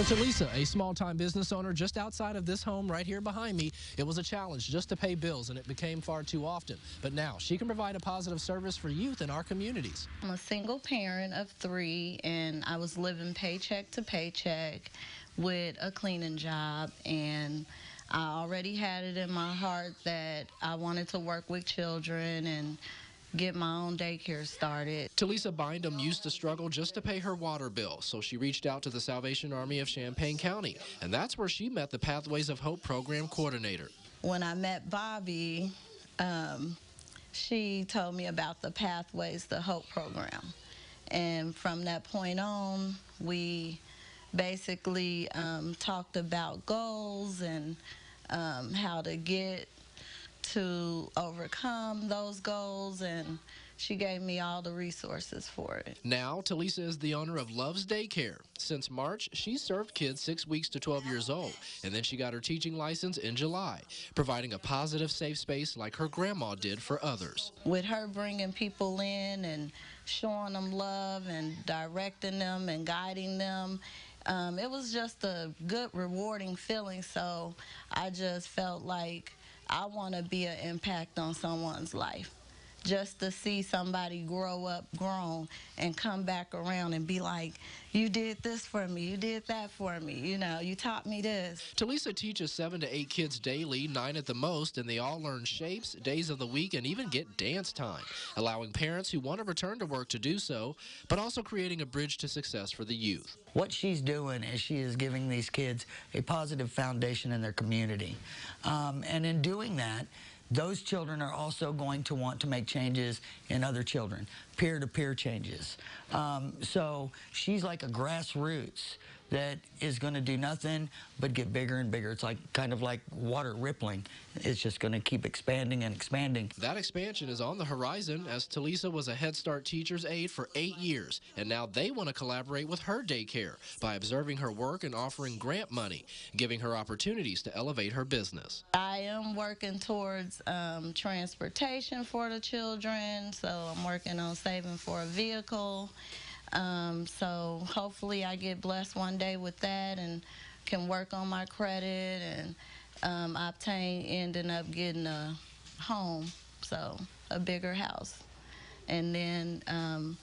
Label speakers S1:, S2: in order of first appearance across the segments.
S1: For Talisa, a small-time business owner just outside of this home right here behind me, it was a challenge just to pay bills, and it became far too often. But now she can provide a positive service for youth in our communities.
S2: I'm a single parent of three, and I was living paycheck to paycheck with a cleaning job, and I already had it in my heart that I wanted to work with children and get my own daycare started.
S1: Talisa Bindum used to struggle just to pay her water bill, so she reached out to the Salvation Army of Champaign County, and that's where she met the Pathways of Hope program coordinator.
S2: When I met Bobby, um, she told me about the Pathways to Hope program. And from that point on, we basically um, talked about goals and um, how to get to overcome those goals and she gave me all the resources for it.
S1: Now, Talisa is the owner of Love's Daycare. Since March, she served kids 6 weeks to 12 years old, and then she got her teaching license in July, providing a positive, safe space like her grandma did for others.
S2: With her bringing people in and showing them love and directing them and guiding them, um, it was just a good, rewarding feeling. So I just felt like I want to be an impact on someone's life. Just to see somebody grow up, grown, and come back around and be like, you did this for me, you did that for me, you know, you taught me this.
S1: Talisa teaches seven to eight kids daily, nine at the most, and they all learn shapes, days of the week, and even get dance time, allowing parents who want to return to work to do so, but also creating a bridge to success for the youth.
S3: What she's doing is she is giving these kids a positive foundation in their community. Um, and in doing that, those children are also going to want to make changes in other children, peer-to-peer -peer changes. Um, so she's like a grassroots that is going to do nothing but get bigger and bigger. It's like kind of like water rippling. It's just going to keep expanding and expanding.
S1: That expansion is on the horizon as Talisa was a Head Start teacher's aide for eight years, and now they want to collaborate with her daycare by observing her work and offering grant money, giving her opportunities to elevate her business.
S2: I am working towards um, transportation for the children, so I'm working on saving for a vehicle. Um, so hopefully I get blessed one day with that and can work on my credit and um, obtain ending up getting a home, so a bigger house. And then um,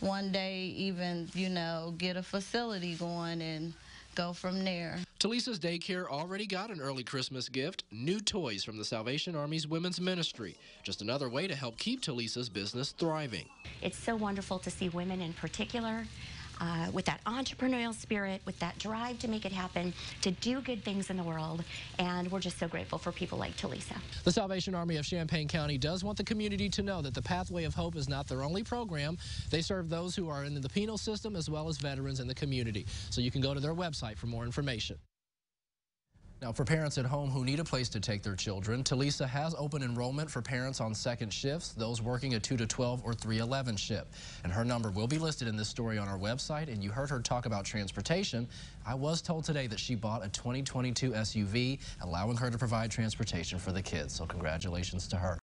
S2: one day even, you know, get a facility going and go from there.
S1: Talisa's daycare already got an early Christmas gift, new toys from the Salvation Army's Women's Ministry. Just another way to help keep Talisa's business thriving.
S4: It's so wonderful to see women in particular uh, with that entrepreneurial spirit, with that drive to make it happen, to do good things in the world. And we're just so grateful for people like Talisa.
S1: The Salvation Army of Champaign County does want the community to know that the Pathway of Hope is not their only program. They serve those who are in the penal system as well as veterans in the community. So you can go to their website for more information. Now, for parents at home who need a place to take their children, Talisa has open enrollment for parents on second shifts, those working a 2 to 12 or 311 shift. And her number will be listed in this story on our website. And you heard her talk about transportation. I was told today that she bought a 2022 SUV, allowing her to provide transportation for the kids. So congratulations to her.